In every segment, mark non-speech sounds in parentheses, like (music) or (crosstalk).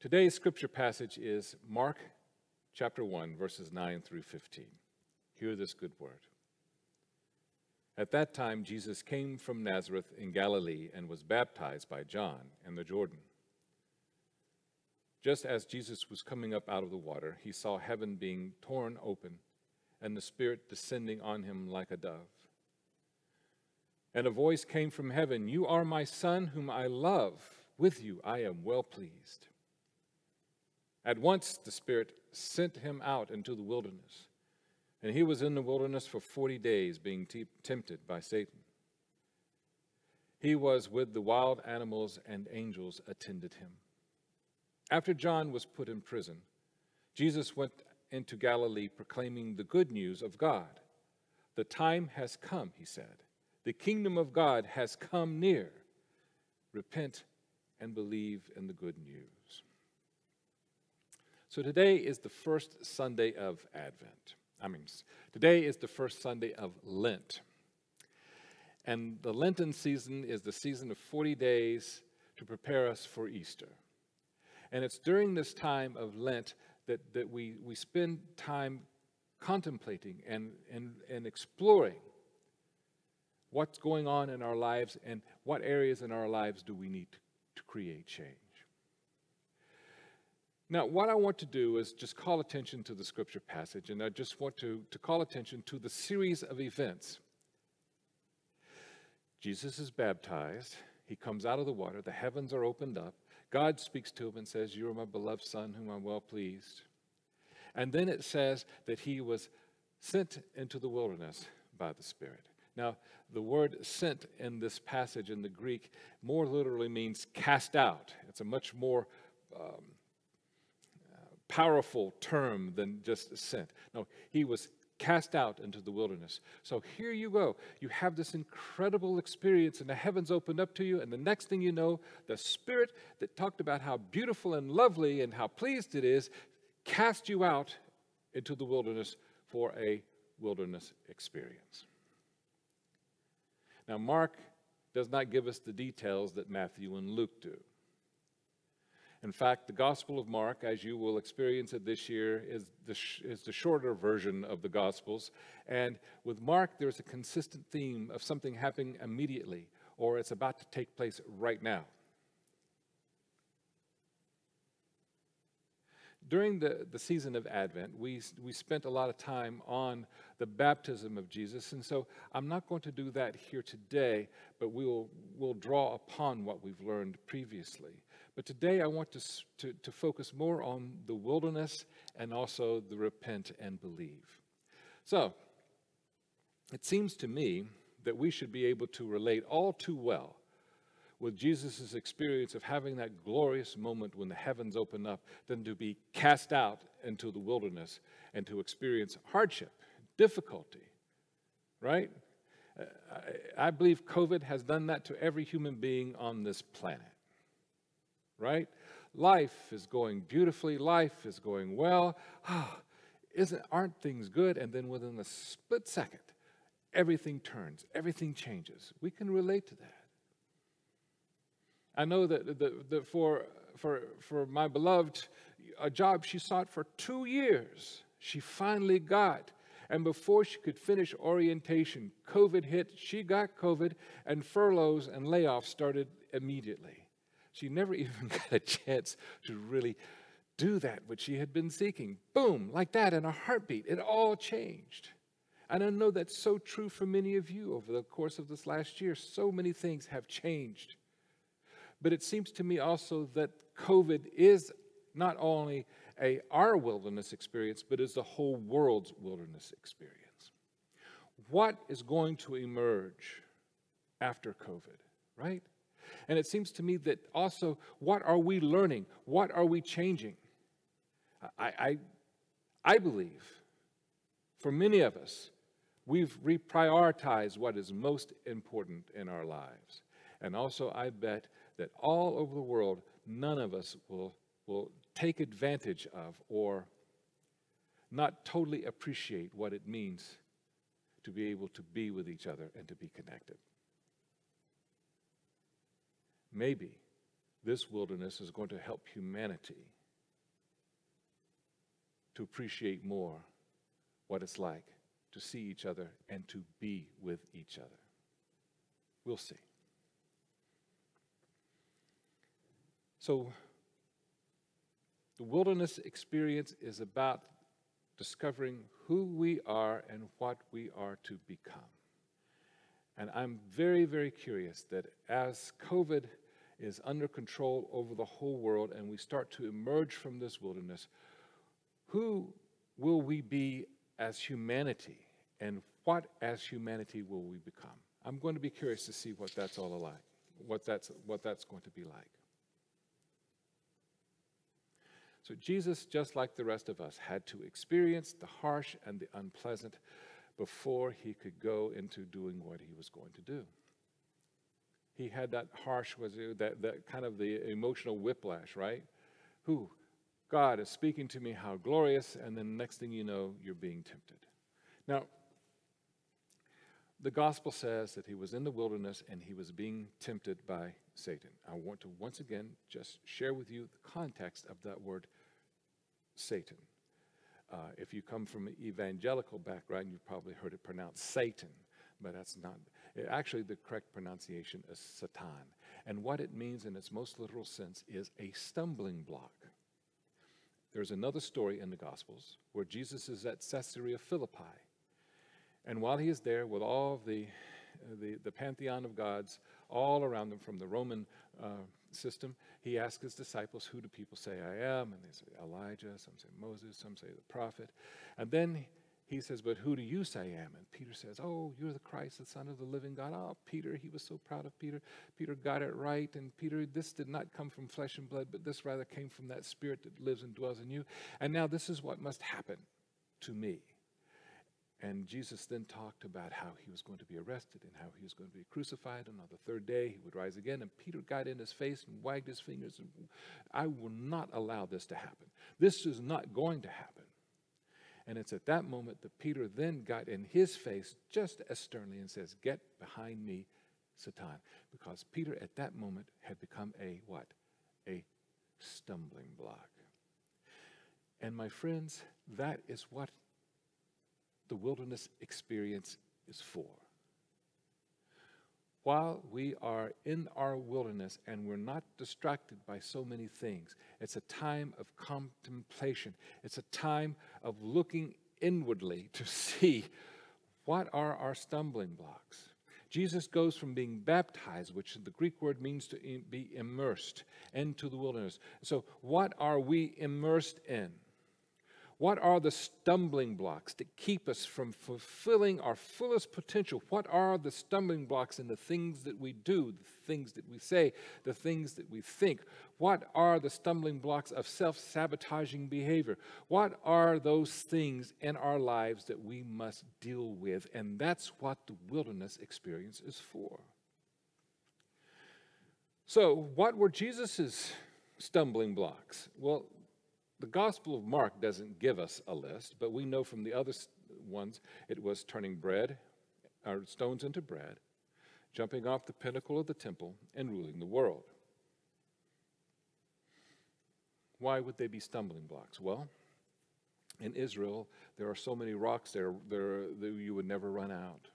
Today's scripture passage is Mark chapter 1, verses 9 through 15. Hear this good word. At that time, Jesus came from Nazareth in Galilee and was baptized by John in the Jordan. Just as Jesus was coming up out of the water, he saw heaven being torn open and the Spirit descending on him like a dove. And a voice came from heaven You are my Son, whom I love. With you I am well pleased. At once the Spirit sent him out into the wilderness, and he was in the wilderness for forty days, being t- tempted by Satan. He was with the wild animals, and angels attended him. After John was put in prison, Jesus went into Galilee proclaiming the good news of God. The time has come, he said. The kingdom of God has come near. Repent and believe in the good news. So today is the first Sunday of Advent. I mean, today is the first Sunday of Lent. And the Lenten season is the season of 40 days to prepare us for Easter. And it's during this time of Lent that, that we, we spend time contemplating and, and, and exploring what's going on in our lives and what areas in our lives do we need to, to create change. Now, what I want to do is just call attention to the scripture passage, and I just want to, to call attention to the series of events. Jesus is baptized, he comes out of the water, the heavens are opened up, God speaks to him and says, You are my beloved Son, whom I'm well pleased. And then it says that he was sent into the wilderness by the Spirit. Now, the word sent in this passage in the Greek more literally means cast out. It's a much more um, powerful term than just sent. No, he was cast out into the wilderness. So here you go. You have this incredible experience, and the heavens opened up to you, and the next thing you know, the Spirit that talked about how beautiful and lovely and how pleased it is cast you out into the wilderness for a wilderness experience. Now, Mark does not give us the details that Matthew and Luke do. In fact, the Gospel of Mark, as you will experience it this year, is the, is the shorter version of the Gospels. And with Mark, there's a consistent theme of something happening immediately or it's about to take place right now. During the, the season of Advent, we, we spent a lot of time on the baptism of Jesus, and so I'm not going to do that here today, but we will we'll draw upon what we've learned previously. But today I want to, to, to focus more on the wilderness and also the repent and believe. So, it seems to me that we should be able to relate all too well with Jesus' experience of having that glorious moment when the heavens open up than to be cast out into the wilderness and to experience hardship, difficulty, right? Uh, I believe COVID has done that to every human being on this planet, right? Life is going beautifully, life is going well. Oh, isn't, aren't things good? And then within a split second, everything turns, everything changes. We can relate to that. I know that, that, that for, for, for my beloved, a job she sought for two years, she finally got. And before she could finish orientation, COVID hit, she got COVID, and furloughs and layoffs started immediately. She never (laughs) even got a chance to really do that, which she had been seeking. Boom, like that in a heartbeat. It all changed. And I know that's so true for many of you over the course of this last year. So many things have changed. But it seems to me also that COVID is not only a our wilderness experience, but is the whole world's wilderness experience. What is going to emerge after COVID, right? And it seems to me that also, what are we learning? What are we changing? I, I, I believe for many of us, we've reprioritized what is most important in our lives. And also, I bet that all over the world, none of us will, will take advantage of or not totally appreciate what it means to be able to be with each other and to be connected. Maybe this wilderness is going to help humanity to appreciate more what it's like to see each other and to be with each other. We'll see. So, the wilderness experience is about discovering who we are and what we are to become. And I'm very, very curious that as COVID is under control over the whole world and we start to emerge from this wilderness, who will we be as humanity and what as humanity will we become? I'm going to be curious to see what that's all like, what that's, what that's going to be like. So Jesus, just like the rest of us, had to experience the harsh and the unpleasant before he could go into doing what he was going to do. He had that harsh, was that, that kind of the emotional whiplash, right? Who? God is speaking to me, how glorious, and then next thing you know, you're being tempted. Now, the gospel says that he was in the wilderness and he was being tempted by Satan. I want to once again just share with you the context of that word Satan. Uh, if you come from an evangelical background, you've probably heard it pronounced Satan, but that's not. It, actually, the correct pronunciation is Satan. And what it means in its most literal sense is a stumbling block. There's another story in the Gospels where Jesus is at Caesarea Philippi. And while he is there with all the, the, the pantheon of gods all around him from the Roman uh, system, he asks his disciples, Who do people say I am? And they say Elijah, some say Moses, some say the prophet. And then he says, But who do you say I am? And Peter says, Oh, you're the Christ, the Son of the living God. Oh, Peter, he was so proud of Peter. Peter got it right. And Peter, this did not come from flesh and blood, but this rather came from that spirit that lives and dwells in you. And now this is what must happen to me. And Jesus then talked about how he was going to be arrested and how he was going to be crucified, and on the third day he would rise again. And Peter got in his face and wagged his fingers. I will not allow this to happen. This is not going to happen. And it's at that moment that Peter then got in his face just as sternly and says, Get behind me, Satan. Because Peter at that moment had become a what? A stumbling block. And my friends, that is what the wilderness experience is for. While we are in our wilderness and we're not distracted by so many things, it's a time of contemplation. It's a time of looking inwardly to (laughs) see what are our stumbling blocks. Jesus goes from being baptized, which the Greek word means to be immersed, into the wilderness. So, what are we immersed in? What are the stumbling blocks that keep us from fulfilling our fullest potential? What are the stumbling blocks in the things that we do, the things that we say, the things that we think? What are the stumbling blocks of self sabotaging behavior? What are those things in our lives that we must deal with? And that's what the wilderness experience is for. So, what were Jesus' stumbling blocks? Well, the Gospel of Mark doesn't give us a list, but we know from the other ones it was turning bread, or stones into bread, jumping off the pinnacle of the temple, and ruling the world. Why would they be stumbling blocks? Well, in Israel, there are so many rocks there, there that you would never run out.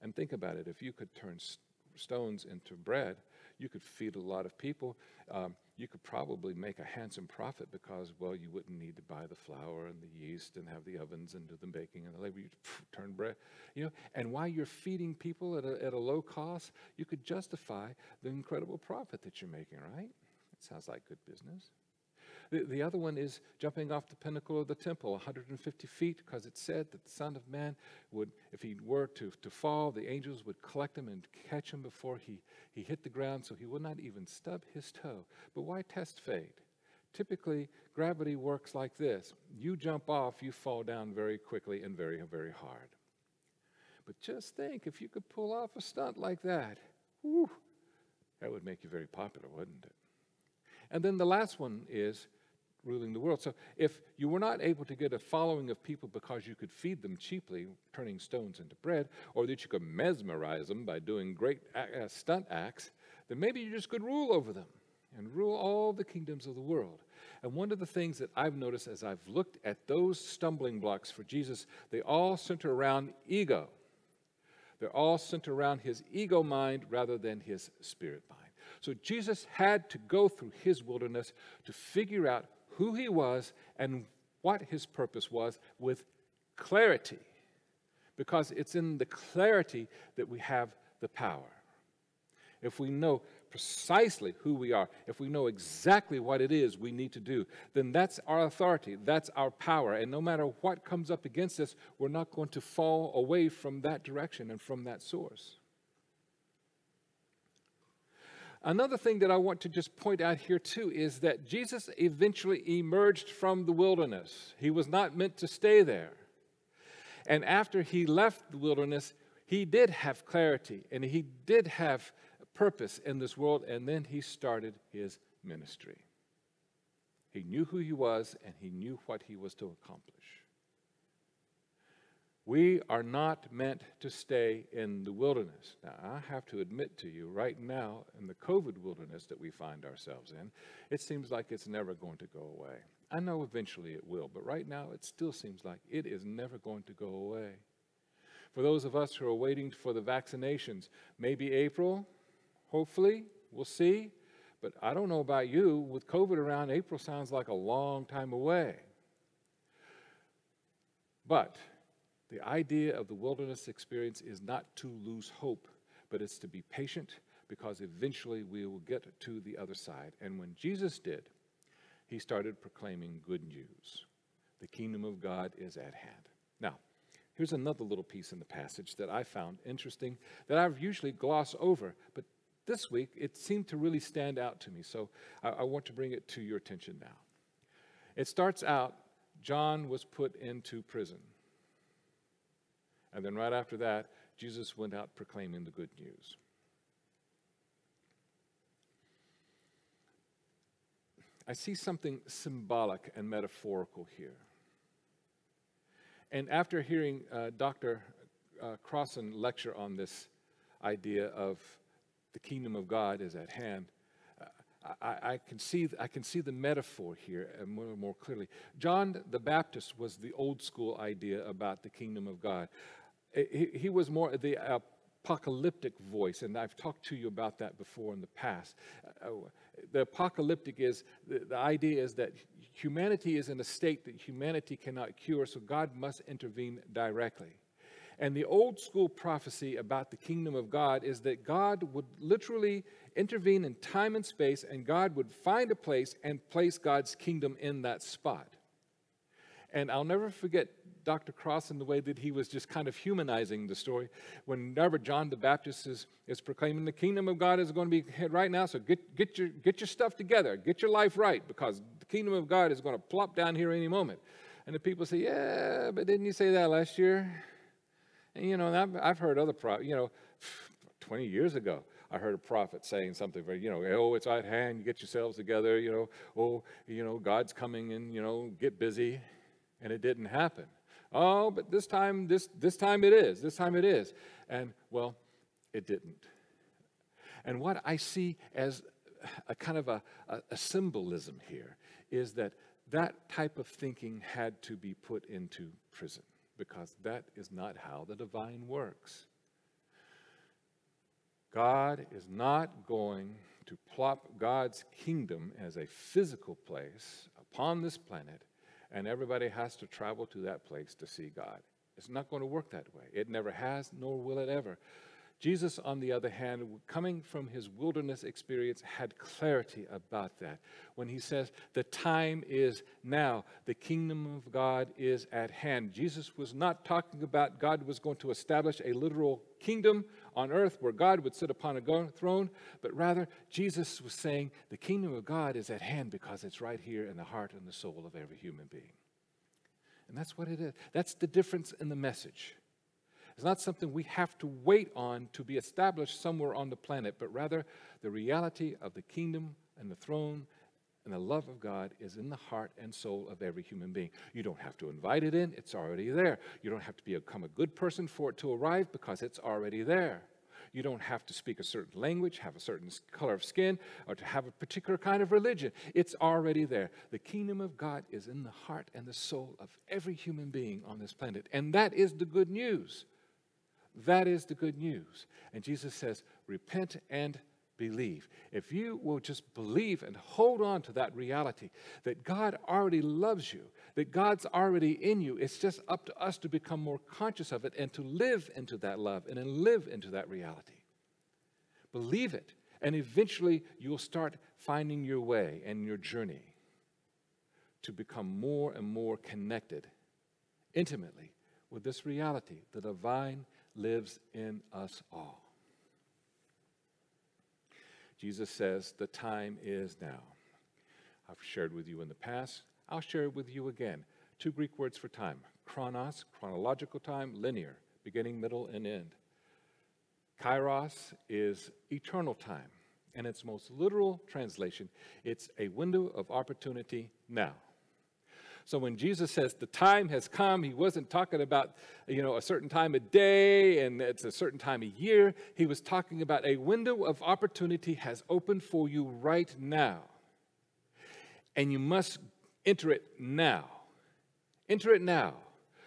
And think about it if you could turn stones into bread, you could feed a lot of people. Um, you could probably make a handsome profit because, well, you wouldn't need to buy the flour and the yeast and have the ovens and do the baking and the labor. You turn bread, you know. And while you're feeding people at a, at a low cost, you could justify the incredible profit that you're making, right? It sounds like good business. The, the other one is jumping off the pinnacle of the temple, 150 feet, because it said that the Son of Man would, if he were to, to fall, the angels would collect him and catch him before he, he hit the ground so he would not even stub his toe. But why test fate? Typically, gravity works like this you jump off, you fall down very quickly and very, very hard. But just think if you could pull off a stunt like that, whew, that would make you very popular, wouldn't it? And then the last one is ruling the world. So if you were not able to get a following of people because you could feed them cheaply, turning stones into bread, or that you could mesmerize them by doing great uh, stunt acts, then maybe you just could rule over them. and rule all the kingdoms of the world. And one of the things that I've noticed as I've looked at those stumbling blocks for Jesus, they all center around ego. They're all centered around his ego mind rather than his spirit mind. So Jesus had to go through his wilderness to figure out who he was and what his purpose was with clarity. Because it's in the clarity that we have the power. If we know precisely who we are, if we know exactly what it is we need to do, then that's our authority, that's our power. And no matter what comes up against us, we're not going to fall away from that direction and from that source. Another thing that I want to just point out here, too, is that Jesus eventually emerged from the wilderness. He was not meant to stay there. And after he left the wilderness, he did have clarity and he did have purpose in this world, and then he started his ministry. He knew who he was and he knew what he was to accomplish. We are not meant to stay in the wilderness. Now, I have to admit to you, right now, in the COVID wilderness that we find ourselves in, it seems like it's never going to go away. I know eventually it will, but right now it still seems like it is never going to go away. For those of us who are waiting for the vaccinations, maybe April, hopefully. We'll see. But I don't know about you. With COVID around, April sounds like a long time away. But the idea of the wilderness experience is not to lose hope, but it's to be patient because eventually we will get to the other side. And when Jesus did, he started proclaiming good news. The kingdom of God is at hand. Now, here's another little piece in the passage that I found interesting that I've usually gloss over, but this week, it seemed to really stand out to me. So I, I want to bring it to your attention now. It starts out John was put into prison. And then right after that, Jesus went out proclaiming the good news. I see something symbolic and metaphorical here. And after hearing uh, Dr. Uh, Crossan lecture on this idea of the kingdom of God is at hand. I, I, can see, I can see the metaphor here more, more clearly. John the Baptist was the old school idea about the kingdom of God. He, he was more the apocalyptic voice, and I've talked to you about that before in the past. Uh, the apocalyptic is the, the idea is that humanity is in a state that humanity cannot cure, so God must intervene directly. And the old school prophecy about the kingdom of God is that God would literally intervene in time and space, and God would find a place and place God's kingdom in that spot. And I'll never forget Dr. Crossan the way that he was just kind of humanizing the story. Whenever John the Baptist is, is proclaiming the kingdom of God is going to be right now, so get, get, your, get your stuff together, get your life right, because the kingdom of God is going to plop down here any moment. And the people say, Yeah, but didn't you say that last year? And, you know, I've, I've heard other prophets, you know, (sighs) 20 years ago, I heard a prophet saying something very, you know, oh, it's at hand, get yourselves together, you know, oh, you know, God's coming and, you know, get busy. And it didn't happen. Oh, but this time, this, this time it is. This time it is. And, well, it didn't. And what I see as a kind of a, a, a symbolism here is that that type of thinking had to be put into prison because that is not how the divine works. God is not going to plop God's kingdom as a physical place upon this planet, and everybody has to travel to that place to see God. It's not going to work that way. It never has, nor will it ever. Jesus, on the other hand, coming from his wilderness experience, had clarity about that. When he says, The time is now, the kingdom of God is at hand. Jesus was not talking about God was going to establish a literal kingdom on earth where God would sit upon a throne, but rather, Jesus was saying, The kingdom of God is at hand because it's right here in the heart and the soul of every human being. And that's what it is. That's the difference in the message. It's not something we have to wait on to be established somewhere on the planet, but rather the reality of the kingdom and the throne and the love of God is in the heart and soul of every human being. You don't have to invite it in, it's already there. You don't have to become a good person for it to arrive because it's already there. You don't have to speak a certain language, have a certain color of skin, or to have a particular kind of religion. It's already there. The kingdom of God is in the heart and the soul of every human being on this planet. And that is the good news. That is the good news. And Jesus says, repent and believe. If you will just believe and hold on to that reality that God already loves you, that God's already in you, it's just up to us to become more conscious of it and to live into that love and then live into that reality. Believe it, and eventually you'll start finding your way and your journey to become more and more connected intimately with this reality. The divine lives in us all. Jesus says, The time is now. I've shared with you in the past. I'll share it with you again. Two Greek words for time chronos, chronological time, linear, beginning, middle, and end. Kairos is eternal time. And its most literal translation, it's a window of opportunity now. So when Jesus says the time has come, he wasn't talking about, you know, a certain time of day and it's a certain time of year. He was talking about a window of opportunity has opened for you right now. And you must enter it now. Enter it now.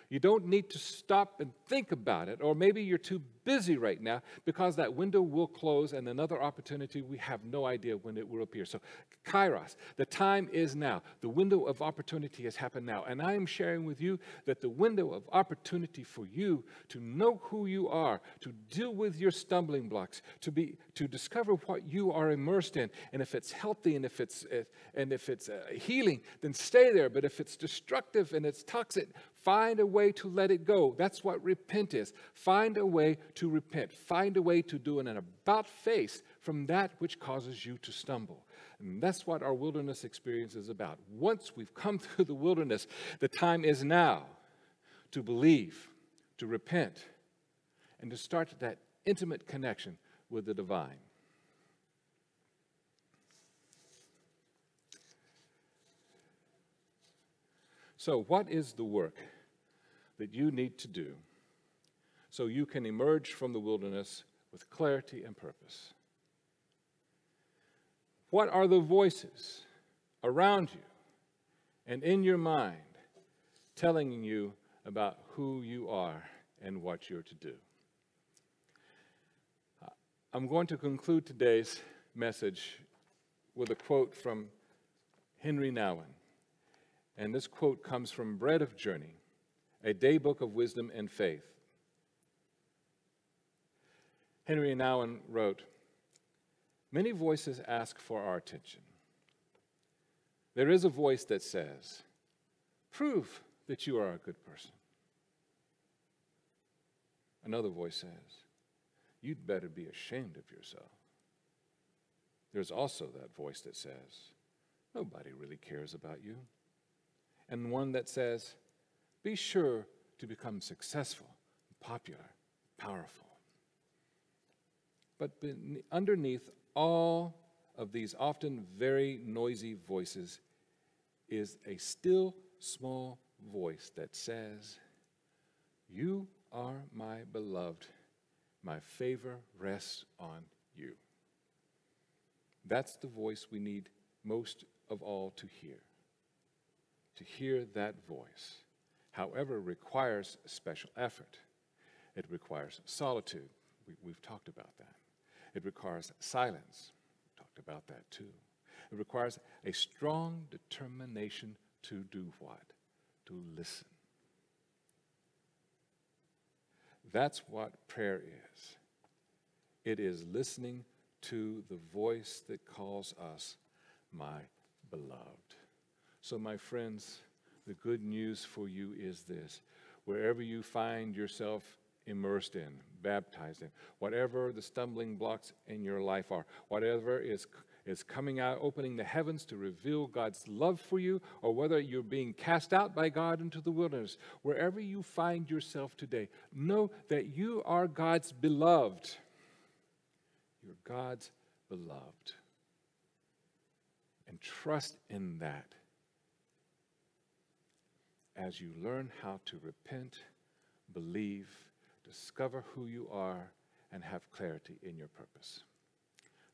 You don't need to stop and think about it, or maybe you're too busy right now because that window will close and another opportunity, we have no idea when it will appear. So, Kairos, the time is now. The window of opportunity has happened now. And I am sharing with you that the window of opportunity for you to know who you are, to deal with your stumbling blocks, to be to discover what you are immersed in, and if it's healthy and if it's and if it's uh, healing, then stay there. But if it's destructive and it's toxic, Find a way to let it go. That's what repent is. Find a way to repent. Find a way to do an about face from that which causes you to stumble. And that's what our wilderness experience is about. Once we've come (laughs) through the wilderness, the time is now to believe, to repent, and to start that intimate connection with the divine. So, what is the work that you need to do so you can emerge from the wilderness with clarity and purpose? What are the voices around you and in your mind telling you about who you are and what you're to do? Uh, I'm going to conclude today's message with a quote from Henri Nouwen. And this quote comes from Bread of Journey, a daybook of wisdom and faith. Henri Nouwen wrote Many voices ask for our attention. There is a voice that says, Prove that you are a good person. Another voice says, You'd better be ashamed of yourself. There's also that voice that says, Nobody really cares about you and one that says, be sure to become successful, popular, powerful. But underneath all of these often very noisy voices is a still small voice that says, You are my beloved, my favor rests on you. That's the voice we need most of all to hear to hear that voice, however, requires special effort. It requires solitude. We, have talked about that. It requires silence. Talked about that too. It requires a strong determination to do what? To listen. That's what prayer is. It is listening to the voice that calls us my beloved. So, my friends, the good news for you is this wherever you find yourself immersed in, baptized in, whatever the stumbling blocks in your life are, whatever is, is coming out, opening the heavens to reveal God's love for you, or whether you're being cast out by God into the wilderness, wherever you find yourself today, know that you are God's beloved. You're God's beloved. And trust in that as you learn how to repent, believe, discover who you are, and have clarity in your purpose.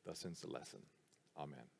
Thus ends the lesson. Amen.